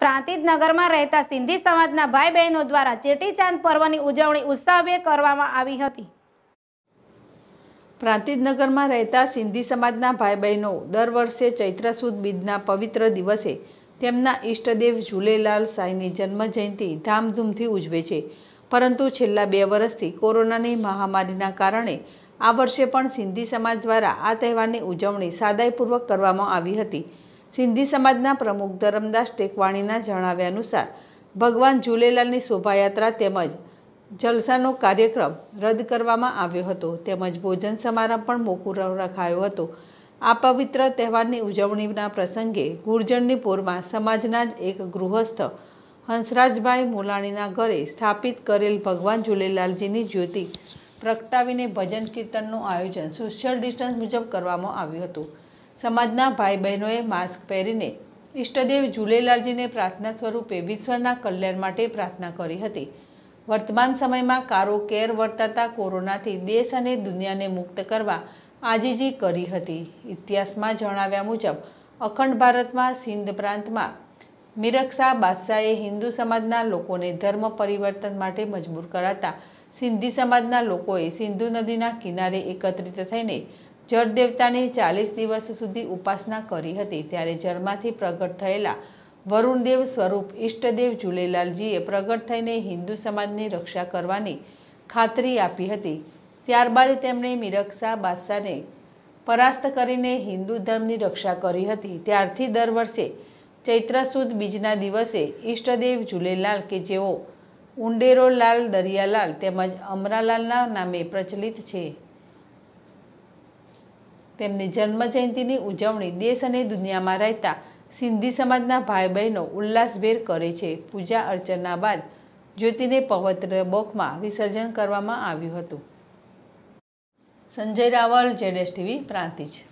પ્રાંતિજ નગરમાં રહેતા સિંધી સમાજના ભાઈ બહેનો દ્વારા ચેટીચાંદ પર્વની ઉજવણી ઉત્સાહભેર કરવામાં આવી હતી. પ્રાંતિજનગરમાં રહેતા સિંધી સમાજના ભાઈ બહેનો દર વર્ષે ચૈત્ર સુદ બીજના પવિત્ર દિવસે તેમના ઈષ્ટદેવ ઝૂલેલાલ સાંઈની જન્મજયંતિ ધામધૂમથી ઉજવે છે. પરંતુ છેલ્લા બે વર્ષથી કોરોનાની મહામારીના કારણે આ વર્ષે પણ સિંધી સમાજ દ્વારા આ તહેવારની ઉજવણી સાદાઈપૂર્વક કરવામાં આવી હતી. સિંધી સમાજના પ્રમુખ ધરમદાસ ટેકવાણીના જણાવ્યા અનુસાર, ભગવાન ઝૂલેલાલની શોભાયાત્રા તેમજ જલસાનો કાર્યક્રમ રદ કરવામાં આવ્યો હતો. તેમજ ભોજન સમારંભ પણ મોકૂફ રખાયો હતો. આ પવિત્ર તહેવારની ઉજવણીના પ્રસંગે ગુર્જરની પોરમાં સમાજના જ એક ગૃહસ્થ હંસરાજભાઈ મુલાણીના ઘરે સ્થાપિત કરેલ ભગવાન ઝૂલેલાલજીની જ્યોતિ પ્રગટાવીને ભજન કીર્તનનું આયોજન સોશિયલ ડિસ્ટન્સ મુજબ કરવામાં આવ્યું હતું. સમાજના ભાઈ બહેનોએ માસ્ક પહેરીને ઈષ્ટદેવ ઝૂલેલાલજીને પ્રાર્થના સ્વરૂપે વિશ્વના કલ્યાણ માટે પ્રાર્થના કરી હતી. વર્તમાન સમયમાં કારો કેર વર્તાતા કોરોનાથી દેશ અને દુનિયાને મુક્ત કરવા આજીજી કરી હતી. ઇતિહાસમાં જણાવ્યા મુજબ, અખંડ ભારતમાં સિંધ પ્રાંતમાં મિરક્ષા બાદશાહે હિન્દુ સમાજના લોકોને ધર્મ પરિવર્તન માટે મજબૂર કરાતા સિંધી સમાજના લોકોએ સિંધુ નદીના કિનારે એકત્રિત થઈને જળ દેવતાની ચાલીસ દિવસ સુધી ઉપાસના કરી હતી. ત્યારે જળમાંથી પ્રગટ થયેલા વરુણદેવ સ્વરૂપ ઈષ્ટદેવ ઝૂલેલાલજીએ પ્રગટ થઈને હિન્દુ સમાજની રક્ષા કરવાની ખાતરી આપી હતી. ત્યારબાદ તેમણે મિરક્ષા બાદશાહને પરાસ્ત કરીને હિન્દુ ધર્મની રક્ષા કરી હતી. ત્યારથી દર વર્ષે ચૈત્ર સુદ બીજના દિવસે ઈષ્ટદેવ ઝૂલેલાલ કે જેઓ ઉંડેરોલાલ દરિયાલાલ તેમજ અમરાલાલના નામે પ્રચલિત છે. તેમની જન્મજયંતિની ઉજવણી દેશ અને દુનિયામાં રહેતા સિંધી સમાજના ભાઈ બહેનો ઉલ્લાસભેર કરે છે. પૂજા અર્ચના બાદ જ્યોતિને પવિત્ર બોકમાં વિસર્જન કરવામાં આવ્યું હતું. સંજય રાવલ, જેડેશ ટીવી, પ્રાંતિજ.